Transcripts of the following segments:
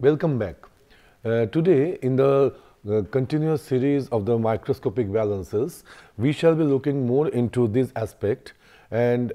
Welcome back. Uh, today in the uh, continuous series of the microscopic balances, we shall be looking more into this aspect and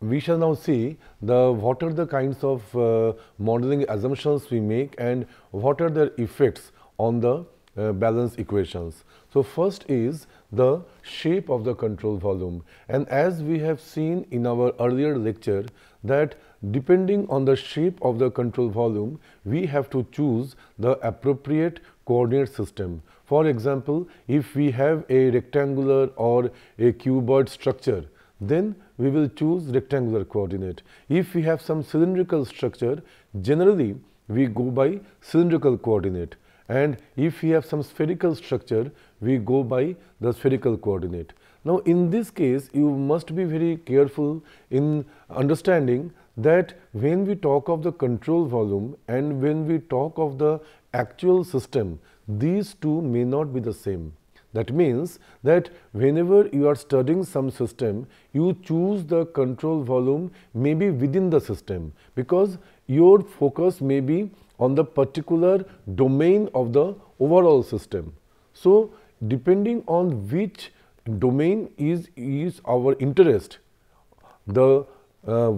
we shall now see the what are the kinds of uh, modeling assumptions we make and what are their effects on the uh, balance equations. So, first is the shape of the control volume and as we have seen in our earlier lecture that depending on the shape of the control volume we have to choose the appropriate coordinate system. For example, if we have a rectangular or a cuboid structure then we will choose rectangular coordinate. If we have some cylindrical structure generally we go by cylindrical coordinate and if we have some spherical structure we go by the spherical coordinate. Now, in this case you must be very careful in understanding that when we talk of the control volume and when we talk of the actual system these two may not be the same. That means that whenever you are studying some system, you choose the control volume maybe within the system because your focus may be on the particular domain of the overall system. So, depending on which domain is, is our interest, the uh,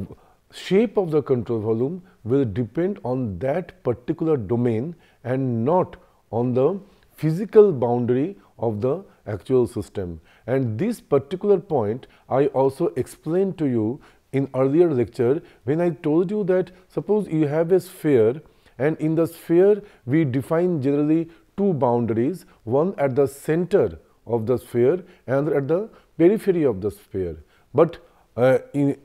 shape of the control volume will depend on that particular domain and not on the physical boundary of the actual system. And this particular point I also explained to you in earlier lecture when I told you that suppose you have a sphere and in the sphere we define generally two boundaries, one at the center of the sphere and at the periphery of the sphere. But uh, in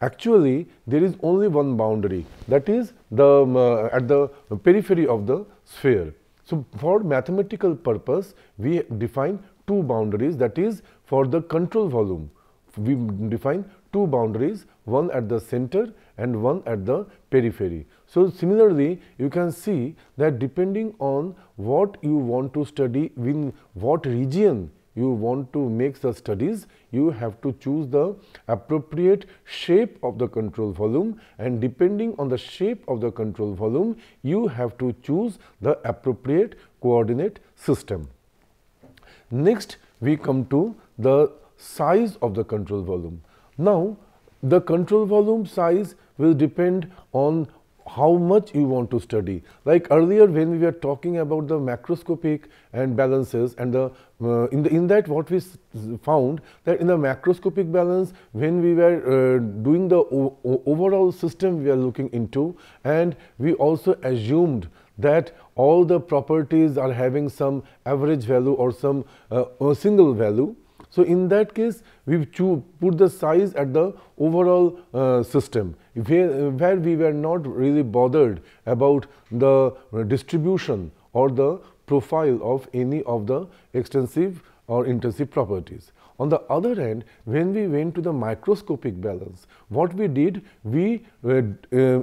actually there is only one boundary that is the um, uh, at the periphery of the sphere. So, for mathematical purpose we define two boundaries that is for the control volume we define two boundaries one at the center and one at the periphery. So, similarly you can see that depending on what you want to study in what region you want to make the studies, you have to choose the appropriate shape of the control volume and depending on the shape of the control volume, you have to choose the appropriate coordinate system. Next, we come to the size of the control volume. Now, the control volume size will depend on how much you want to study. Like earlier when we were talking about the macroscopic and balances and the uh, in the in that what we found that in the macroscopic balance when we were uh, doing the overall system we are looking into and we also assumed that all the properties are having some average value or some uh, single value so, in that case we put the size at the overall uh, system where, we were not really bothered about the distribution or the profile of any of the extensive or intensive properties. On the other hand, when we went to the microscopic balance, what we did, we uh, uh,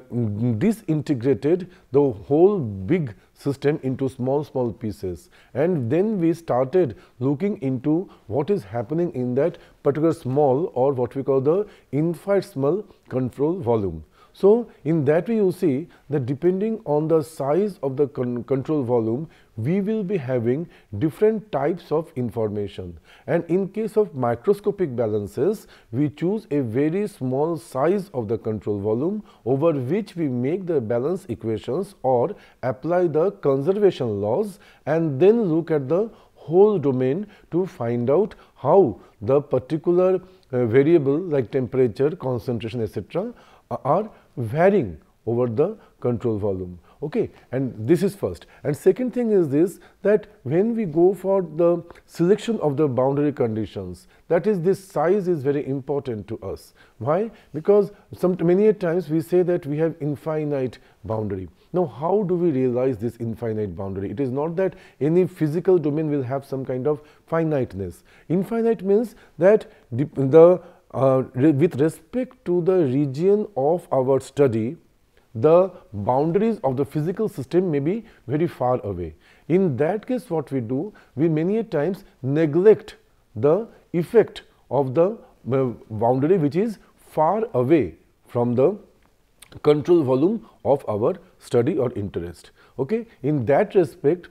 disintegrated the whole big system into small, small pieces. And then we started looking into what is happening in that particular small or what we call the infinitesimal control volume. So, in that way you see that depending on the size of the con control volume, we will be having different types of information. And in case of microscopic balances, we choose a very small size of the control volume over which we make the balance equations or apply the conservation laws and then look at the whole domain to find out how the particular uh, variable like temperature, concentration etc. are varying over the control volume okay and this is first. And second thing is this that when we go for the selection of the boundary conditions that is this size is very important to us. Why? Because some many a times we say that we have infinite boundary. Now how do we realize this infinite boundary? It is not that any physical domain will have some kind of finiteness. Infinite means that the, the uh, with respect to the region of our study, the boundaries of the physical system may be very far away. In that case what we do, we many times neglect the effect of the uh, boundary which is far away from the control volume of our study or interest. Okay? In that respect,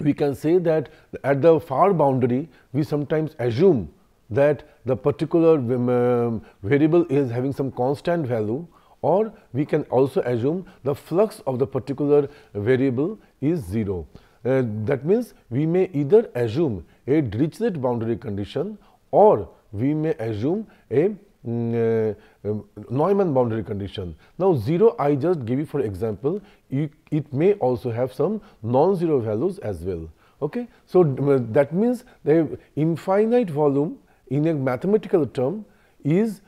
we can say that at the far boundary, we sometimes assume that the particular um, variable is having some constant value or we can also assume the flux of the particular variable is 0. Uh, that means we may either assume a Dirichlet boundary condition or we may assume a mm, uh, um, Neumann boundary condition. Now, 0 I just give you for example, you, it may also have some non-zero values as well. Okay? So, that means the infinite volume in a mathematical term is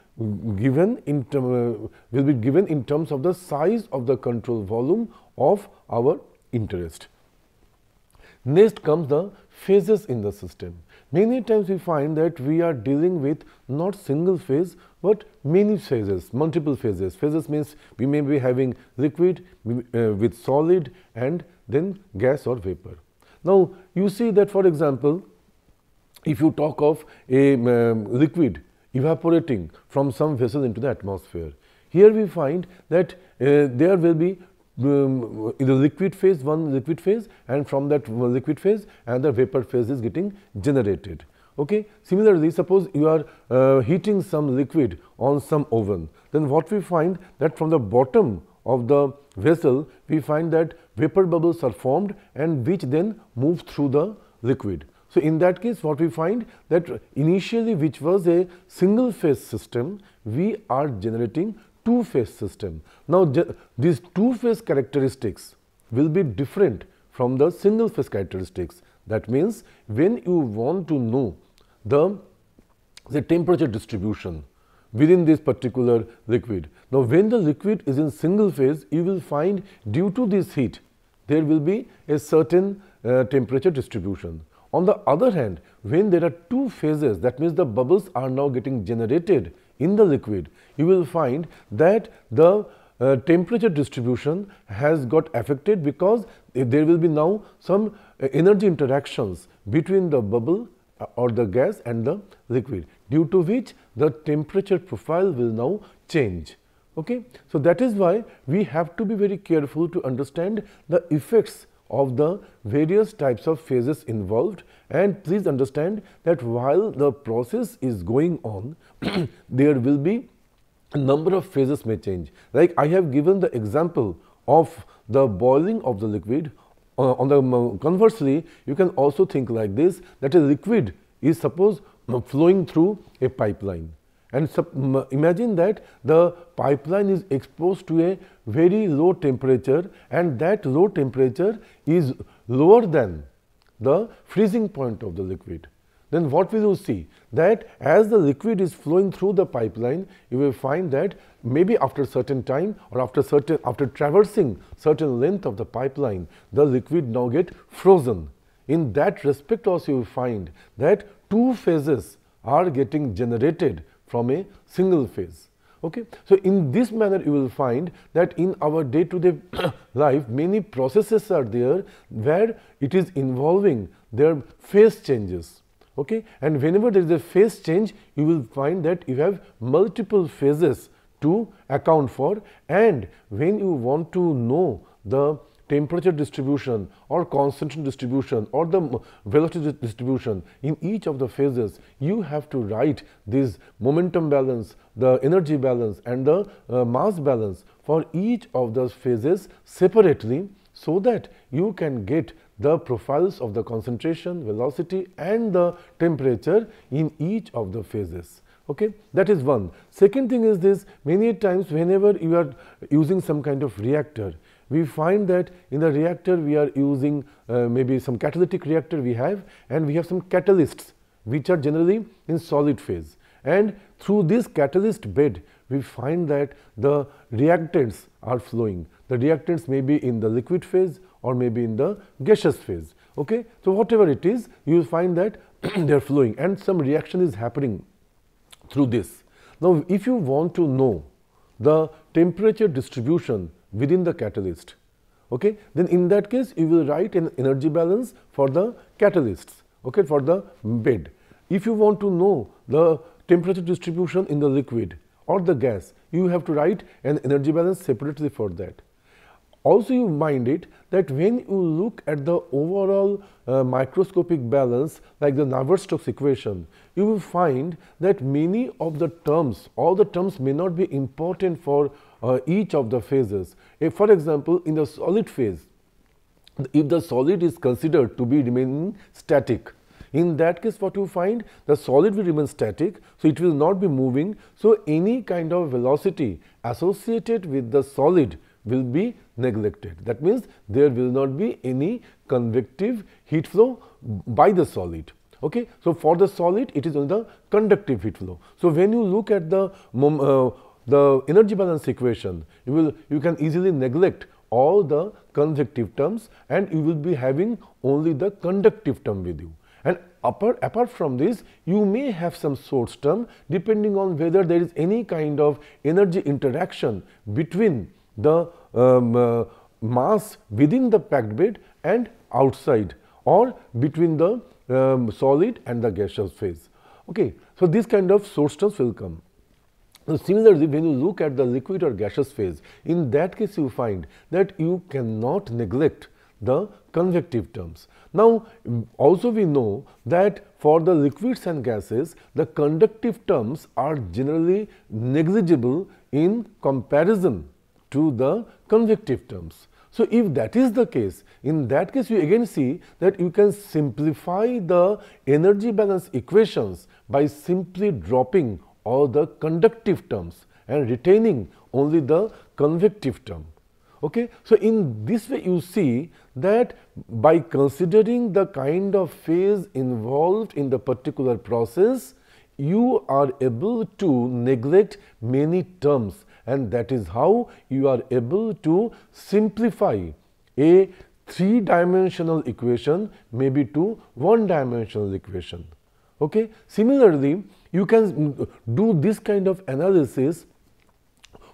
given in uh, will be given in terms of the size of the control volume of our interest. Next comes the phases in the system. Many times we find that we are dealing with not single phase, but many phases, multiple phases. Phases means we may be having liquid uh, with solid and then gas or vapor. Now, you see that for example, if you talk of a um, liquid evaporating from some vessel into the atmosphere, here we find that uh, there will be um, the liquid phase, one liquid phase and from that liquid phase another vapor phase is getting generated. Okay. Similarly, suppose you are uh, heating some liquid on some oven, then what we find that from the bottom of the vessel, we find that vapor bubbles are formed and which then move through the liquid. So, in that case what we find that initially which was a single phase system, we are generating two phase system. Now, these two phase characteristics will be different from the single phase characteristics. That means, when you want to know the, the temperature distribution within this particular liquid. Now, when the liquid is in single phase, you will find due to this heat, there will be a certain uh, temperature distribution. On the other hand, when there are two phases, that means the bubbles are now getting generated in the liquid, you will find that the uh, temperature distribution has got affected because there will be now some uh, energy interactions between the bubble uh, or the gas and the liquid due to which the temperature profile will now change. Okay? So, that is why we have to be very careful to understand the effects of the various types of phases involved and please understand that while the process is going on, there will be a number of phases may change. Like I have given the example of the boiling of the liquid. Uh, on the conversely, you can also think like this that a liquid is suppose flowing through a pipeline and imagine that the pipeline is exposed to a very low temperature and that low temperature is lower than the freezing point of the liquid. Then what will you see? That as the liquid is flowing through the pipeline, you will find that maybe after certain time or after certain after traversing certain length of the pipeline, the liquid now get frozen. In that respect also you will find that two phases are getting generated from a single phase. Okay. So, in this manner you will find that in our day to day life many processes are there where it is involving their phase changes. Okay. And whenever there is a phase change you will find that you have multiple phases to account for and when you want to know the temperature distribution or concentration distribution or the velocity distribution in each of the phases, you have to write this momentum balance, the energy balance and the uh, mass balance for each of those phases separately so that you can get the profiles of the concentration, velocity and the temperature in each of the phases. Okay? That is one. Second thing is this, many times whenever you are using some kind of reactor, we find that in the reactor we are using uh, maybe some catalytic reactor we have and we have some catalysts which are generally in solid phase. And through this catalyst bed we find that the reactants are flowing. The reactants may be in the liquid phase or maybe in the gaseous phase. Okay? So, whatever it is you will find that they are flowing and some reaction is happening through this. Now, if you want to know the temperature distribution within the catalyst. Okay? Then in that case, you will write an energy balance for the catalysts, okay, for the bed. If you want to know the temperature distribution in the liquid or the gas, you have to write an energy balance separately for that. Also you mind it that when you look at the overall uh, microscopic balance like the Navier-Stokes equation, you will find that many of the terms, all the terms may not be important for uh, each of the phases. If for example, in the solid phase, if the solid is considered to be remaining static, in that case what you find the solid will remain static, so it will not be moving. So, any kind of velocity associated with the solid will be neglected. That means, there will not be any convective heat flow by the solid. Okay. So, for the solid it is only the conductive heat flow. So, when you look at the uh, the energy balance equation, you will you can easily neglect all the convective terms and you will be having only the conductive term with you. And apart, apart from this, you may have some source term depending on whether there is any kind of energy interaction between the um, uh, mass within the packed bed and outside or between the um, solid and the gaseous phase. Okay. So, this kind of source terms will come. So, similarly, when you look at the liquid or gaseous phase, in that case you find that you cannot neglect the convective terms. Now, also we know that for the liquids and gases, the conductive terms are generally negligible in comparison to the convective terms. So, if that is the case, in that case you again see that you can simplify the energy balance equations by simply dropping all the conductive terms and retaining only the convective term. Okay? So, in this way you see that by considering the kind of phase involved in the particular process, you are able to neglect many terms and that is how you are able to simplify a three dimensional equation maybe to one dimensional equation. Okay? Similarly, you can do this kind of analysis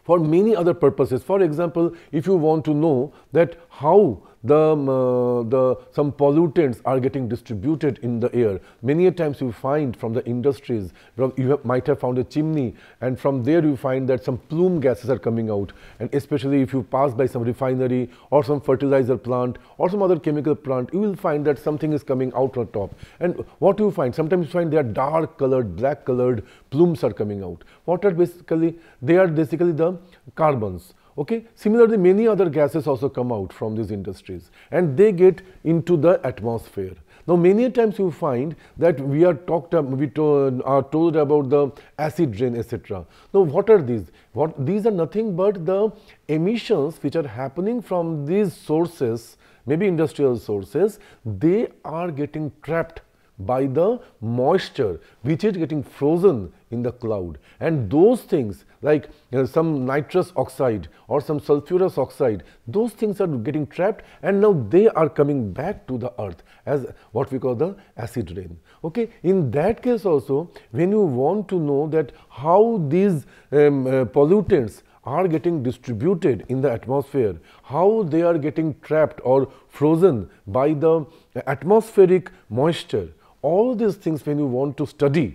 for many other purposes. For example, if you want to know that how the, um, uh, the some pollutants are getting distributed in the air. Many a times you find from the industries, you have, might have found a chimney and from there you find that some plume gases are coming out and especially if you pass by some refinery or some fertilizer plant or some other chemical plant, you will find that something is coming out on top. And what do you find? Sometimes you find they are dark colored, black colored plumes are coming out. What are basically? They are basically the carbons Okay. Similarly, many other gases also come out from these industries and they get into the atmosphere. Now, many times you find that we are talked we to, are told about the acid rain etc. Now, what are these? What these are nothing but the emissions which are happening from these sources, maybe industrial sources, they are getting trapped by the moisture which is getting frozen in the cloud. And those things like you know, some nitrous oxide or some sulfurous oxide those things are getting trapped and now they are coming back to the earth as what we call the acid rain. Okay? In that case also when you want to know that how these um, uh, pollutants are getting distributed in the atmosphere, how they are getting trapped or frozen by the atmospheric moisture all these things when you want to study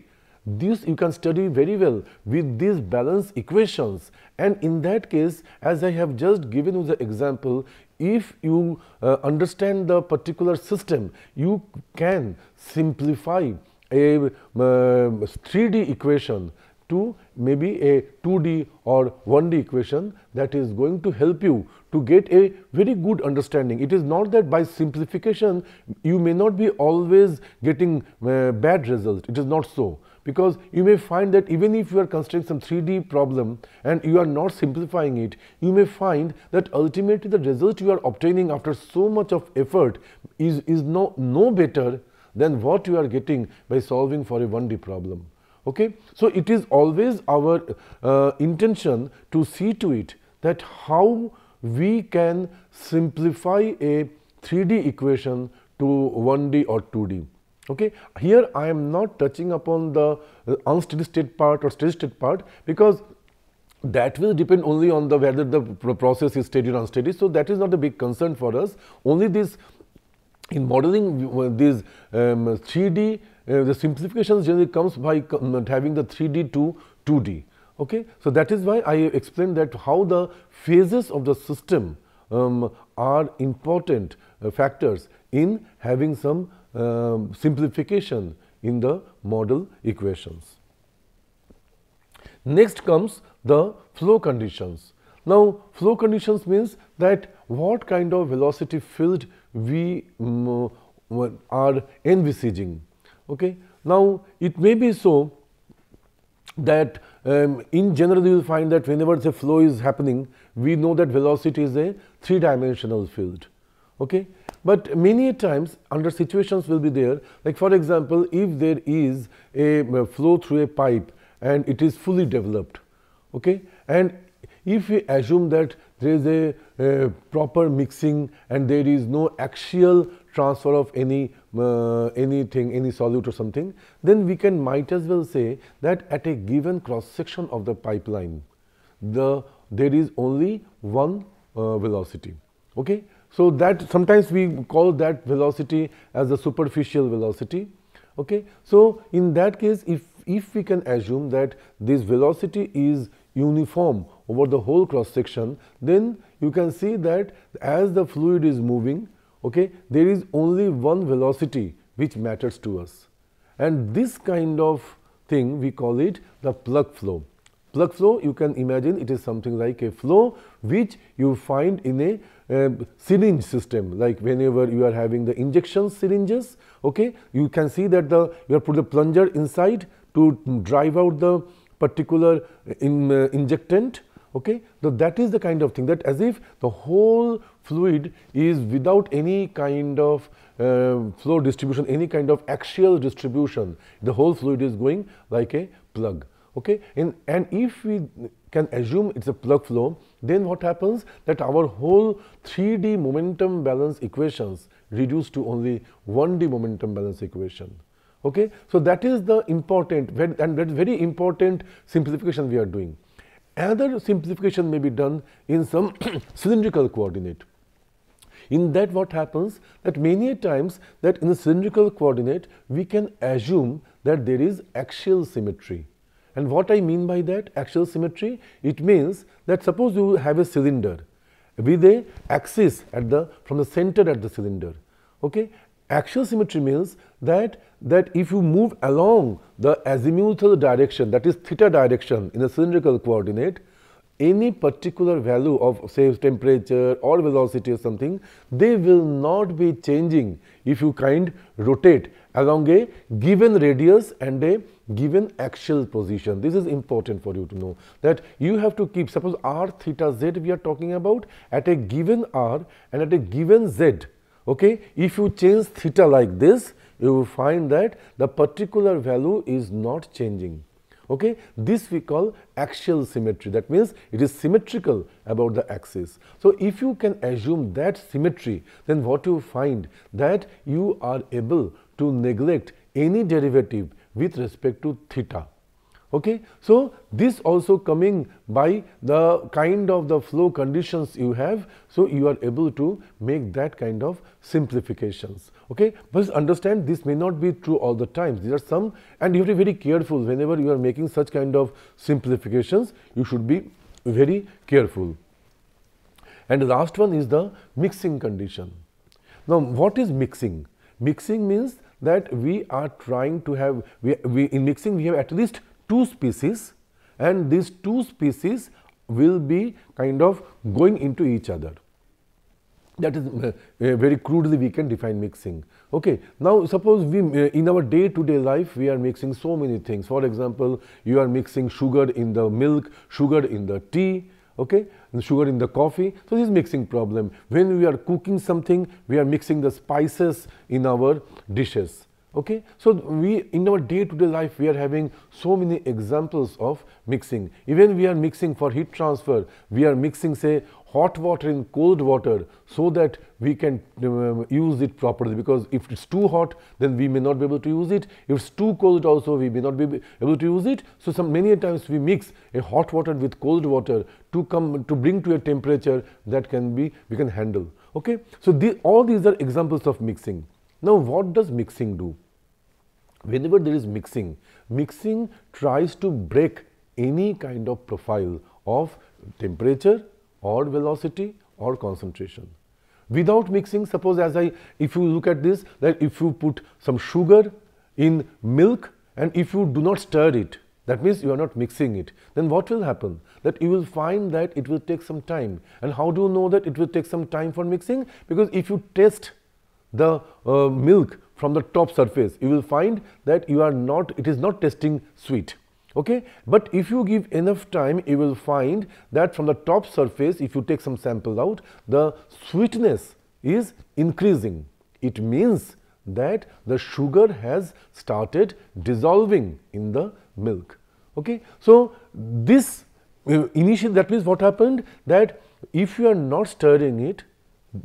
this you can study very well with these balance equations. And in that case as I have just given you the example if you uh, understand the particular system you can simplify a uh, 3D equation to maybe a 2D or 1D equation that is going to help you to get a very good understanding. It is not that by simplification you may not be always getting uh, bad results. It is not so because you may find that even if you are considering some 3D problem and you are not simplifying it, you may find that ultimately the result you are obtaining after so much of effort is, is no, no better than what you are getting by solving for a 1D problem. Okay? So, it is always our uh, intention to see to it that how we can simplify a 3D equation to 1D or 2D. Okay. Here I am not touching upon the uh, unsteady state part or steady state part because that will depend only on the whether the process is steady or unsteady. So, that is not a big concern for us. Only this in modeling these um, 3D uh, the simplification generally comes by having the 3D to 2D. Okay? So, that is why I explained that how the phases of the system um, are important uh, factors in having some um, simplification in the model equations. Next comes the flow conditions. Now, flow conditions means that what kind of velocity field we um, are envisaging. Okay? Now, it may be so that um, in general you will find that whenever the flow is happening, we know that velocity is a three dimensional field. Okay? But many times under situations will be there like for example, if there is a flow through a pipe and it is fully developed okay? and if we assume that there is a, a proper mixing and there is no axial transfer of any uh, anything, any solute or something, then we can might as well say that at a given cross section of the pipeline, the there is only one uh, velocity. Okay? So, that sometimes we call that velocity as the superficial velocity. Okay? So, in that case if, if we can assume that this velocity is uniform over the whole cross section, then you can see that as the fluid is moving, okay, there is only one velocity which matters to us. And this kind of thing we call it the plug flow. Plug flow you can imagine it is something like a flow which you find in a uh, syringe system like whenever you are having the injection syringes okay you can see that the you have put the plunger inside to drive out the particular in, uh, injectant okay so that is the kind of thing that as if the whole fluid is without any kind of uh, flow distribution any kind of axial distribution the whole fluid is going like a plug okay and, and if we can assume it's a plug flow then what happens that our whole 3D momentum balance equations reduce to only 1D momentum balance equation. Okay? So, that is the important and very important simplification we are doing. Another simplification may be done in some cylindrical coordinate. In that what happens that many times that in the cylindrical coordinate we can assume that there is axial symmetry. And what I mean by that axial symmetry? It means that suppose you have a cylinder with a axis at the from the center at the cylinder. Okay? Axial symmetry means that that if you move along the azimuthal direction that is theta direction in a cylindrical coordinate any particular value of say temperature or velocity or something they will not be changing if you kind rotate along a given radius and a given axial position. This is important for you to know that you have to keep suppose r theta z we are talking about at a given r and at a given z. Okay? If you change theta like this you will find that the particular value is not changing. Okay? This we call axial symmetry that means it is symmetrical about the axis. So, if you can assume that symmetry then what you find that you are able to neglect any derivative with respect to theta. Okay. So, this also coming by the kind of the flow conditions you have. So, you are able to make that kind of simplifications. Okay. But understand this may not be true all the times. There are some and you have to be very careful whenever you are making such kind of simplifications, you should be very careful. And the last one is the mixing condition. Now, what is mixing? Mixing means that we are trying to have, we, we in mixing we have at least two species and these two species will be kind of going into each other. That is uh, uh, very crudely we can define mixing. Okay. Now, suppose we uh, in our day to day life we are mixing so many things. For example, you are mixing sugar in the milk, sugar in the tea, okay, sugar in the coffee. So, this is mixing problem. When we are cooking something, we are mixing the spices in our dishes. Okay? So, we in our day to day life we are having so many examples of mixing. Even we are mixing for heat transfer, we are mixing say hot water in cold water so that we can uh, use it properly. Because if it's too hot then we may not be able to use it. If it's too cold also we may not be able to use it. So some many times we mix a hot water with cold water to come to bring to a temperature that can be we can handle. Okay? So the, all these are examples of mixing now what does mixing do whenever there is mixing mixing tries to break any kind of profile of temperature or velocity or concentration. Without mixing, suppose as I, if you look at this, that if you put some sugar in milk and if you do not stir it, that means you are not mixing it, then what will happen? That you will find that it will take some time. And how do you know that it will take some time for mixing? Because if you test the uh, milk from the top surface, you will find that you are not, it is not tasting sweet. Okay? But if you give enough time you will find that from the top surface if you take some sample out the sweetness is increasing. It means that the sugar has started dissolving in the milk. Okay? So this uh, initially that means what happened? That if you are not stirring it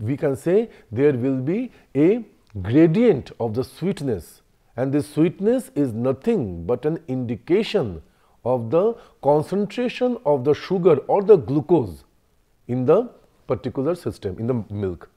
we can say there will be a gradient of the sweetness. And this sweetness is nothing but an indication of the concentration of the sugar or the glucose in the particular system in the milk.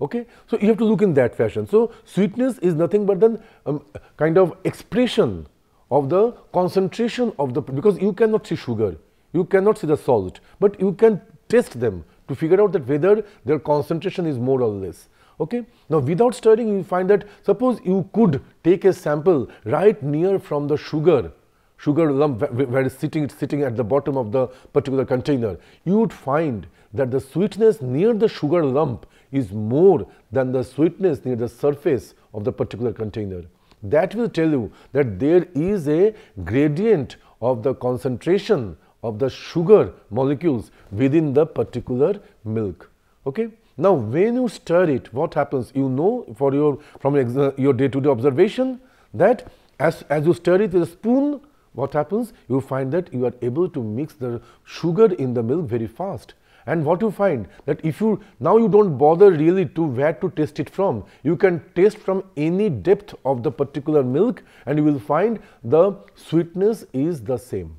Okay? So you have to look in that fashion. So sweetness is nothing but the um, kind of expression of the concentration of the because you cannot see sugar you cannot see the salt but you can test them to figure out that whether their concentration is more or less. Okay? Now without stirring you find that suppose you could take a sample right near from the sugar sugar lump where it's sitting it's sitting at the bottom of the particular container. You would find that the sweetness near the sugar lump is more than the sweetness near the surface of the particular container. That will tell you that there is a gradient of the concentration of the sugar molecules within the particular milk okay now, when you stir it, what happens? You know for your from your day to day observation that as, as you stir it with a spoon, what happens? You find that you are able to mix the sugar in the milk very fast. And what you find that if you now you don't bother really to where to taste it from, you can taste from any depth of the particular milk and you will find the sweetness is the same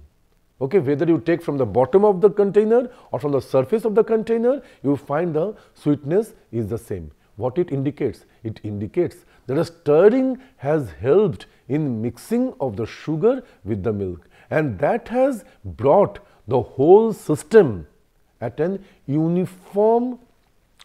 okay whether you take from the bottom of the container or from the surface of the container you find the sweetness is the same. What it indicates? It indicates that a stirring has helped in mixing of the sugar with the milk. And that has brought the whole system at an uniform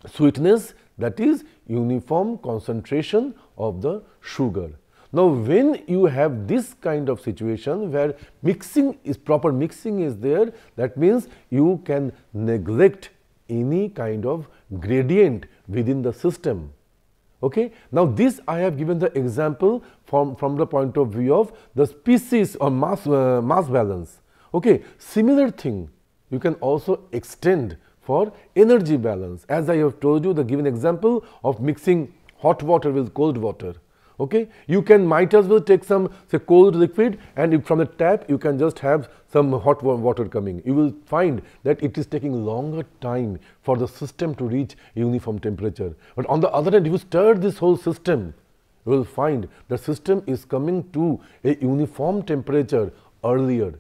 sweetness that is uniform concentration of the sugar now, when you have this kind of situation where mixing is proper mixing is there, that means you can neglect any kind of gradient within the system. Okay? Now, this I have given the example from, from the point of view of the species or mass, uh, mass balance. Okay? Similar thing you can also extend for energy balance. As I have told you the given example of mixing hot water with cold water okay? You can might as well take some say cold liquid and if from the tap you can just have some hot water coming. You will find that it is taking longer time for the system to reach uniform temperature. But on the other hand if you stir this whole system you will find the system is coming to a uniform temperature earlier.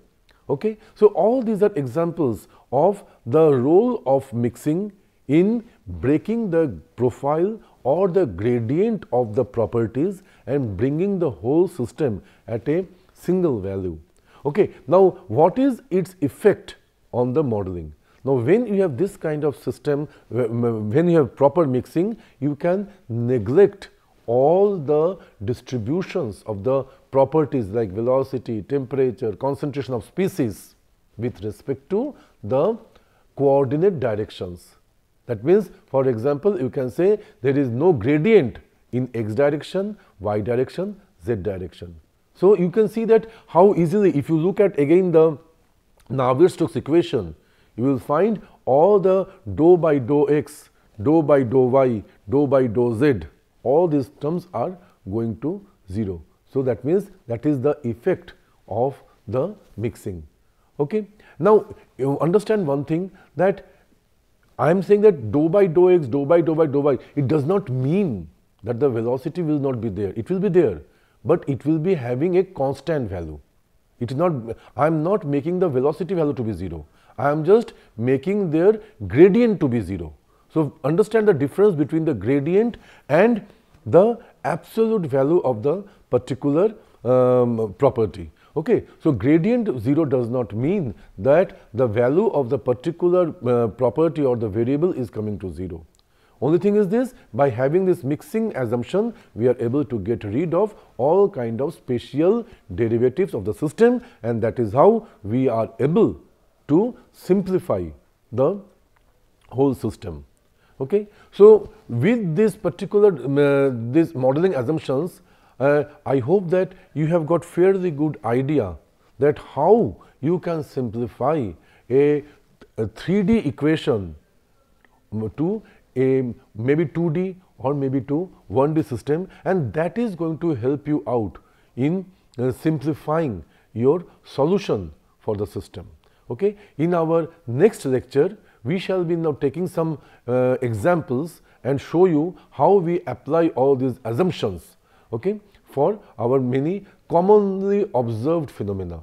Okay? So all these are examples of the role of mixing in breaking the profile or the gradient of the properties and bringing the whole system at a single value. Okay. Now, what is its effect on the modeling? Now, when you have this kind of system, when you have proper mixing, you can neglect all the distributions of the properties like velocity, temperature, concentration of species with respect to the coordinate directions. That means, for example, you can say there is no gradient in x direction, y direction, z direction. So, you can see that how easily if you look at again the Navier-Stokes equation, you will find all the dou by dou x, dou by dou y, dou by dou z, all these terms are going to 0. So, that means that is the effect of the mixing. Okay. Now, you understand one thing that I am saying that dou by dou x, dou by dou by dou y, it does not mean that the velocity will not be there. It will be there, but it will be having a constant value. It is not, I am not making the velocity value to be 0. I am just making their gradient to be 0. So, understand the difference between the gradient and the absolute value of the particular um, property. Okay, so gradient 0 does not mean that the value of the particular uh, property or the variable is coming to 0. Only thing is this, by having this mixing assumption, we are able to get rid of all kind of spatial derivatives of the system and that is how we are able to simplify the whole system. Okay. So, with this particular uh, this modeling assumptions, uh, I hope that you have got fairly good idea that how you can simplify a, a 3D equation to a maybe 2D or maybe to 1D system and that is going to help you out in uh, simplifying your solution for the system. Okay. In our next lecture, we shall be now taking some uh, examples and show you how we apply all these assumptions okay, for our many commonly observed phenomena.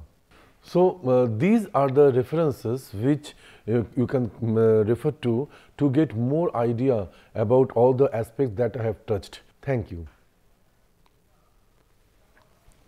So, uh, these are the references which uh, you can uh, refer to to get more idea about all the aspects that I have touched. Thank you.